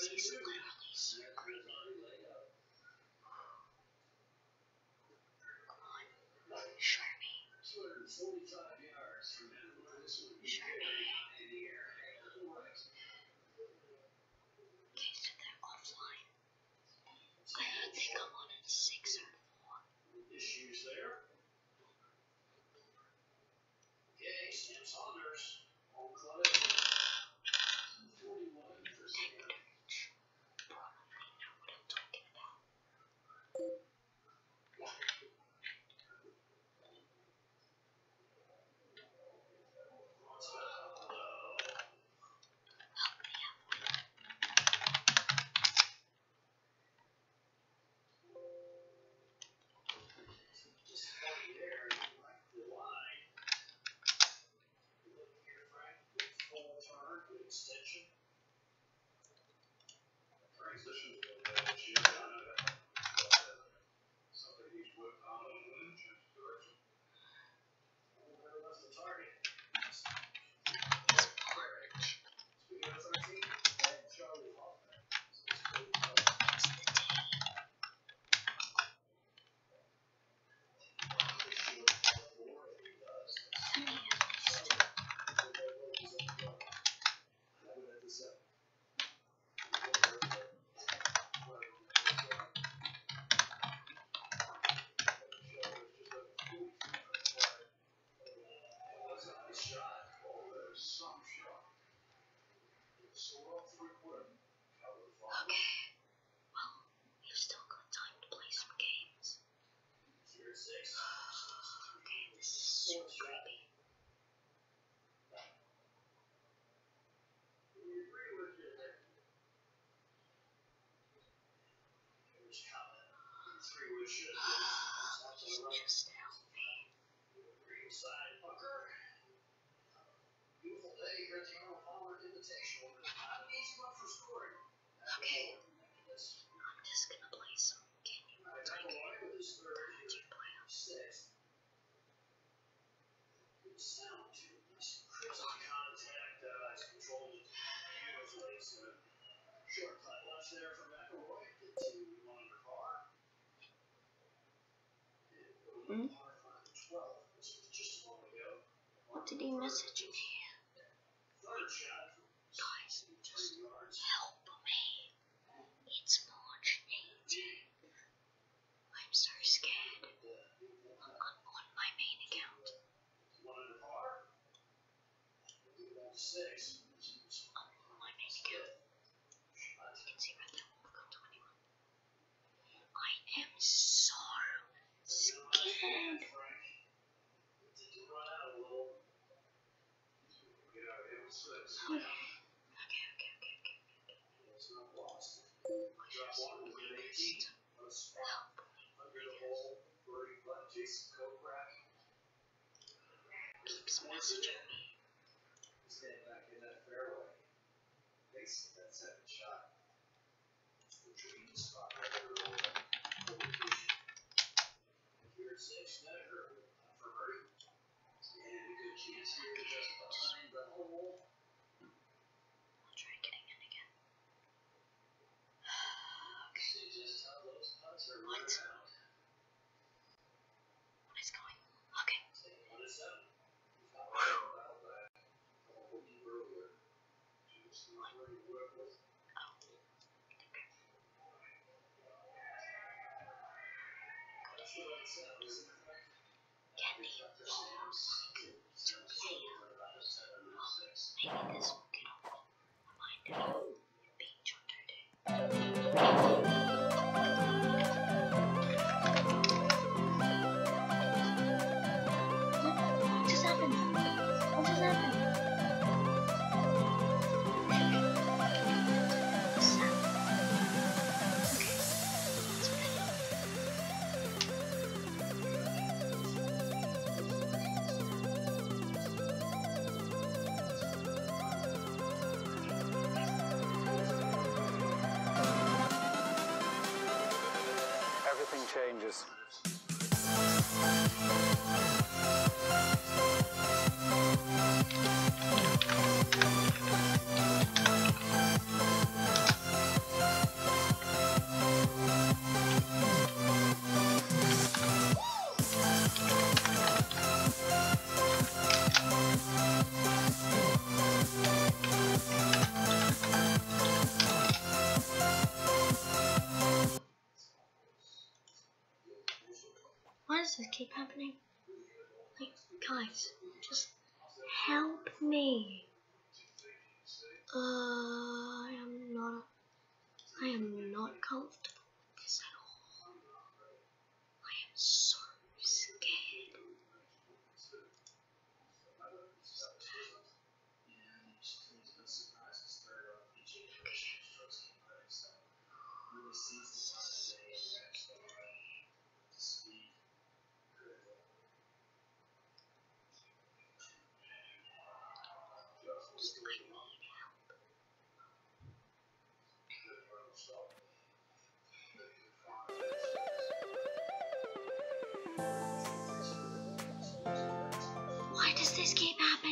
接受から Okay. I'm just gonna play some Can You I Multi tackle line with his third Magic Player? six. Good sound to this crisp contact. Uh, it's controlled beautifully. So short cut left there from McIlroy. Get to one under par. Hmm? Par five, 12. This was just a moment ago. What did he message me? Guys, just help me. It's March 18th. I'm so scared. I'm on, my main account. Six. On my main account. You can see right there. We've got 21. I am so scared. Frank. Did you run out a little? Okay. It's not lost. Drop one, we're 18. On a spot for birdie. And a good chance here just behind the hole. I'll try getting in again. Okay, See just how those putts are What? running out. what is going Okay, Take one to seven. Got a battle back. Couple deep earlier. Just not ready to work with. oh. Okay. Dr. Sam's. Maybe this will get off. Remind me. Changes. Happening? Like, guys, just help me. Uh, I am not. I am not comfortable